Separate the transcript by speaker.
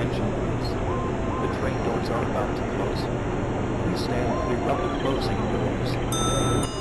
Speaker 1: Attention, please. The train doors are about to close. Please stand clear of the closing doors.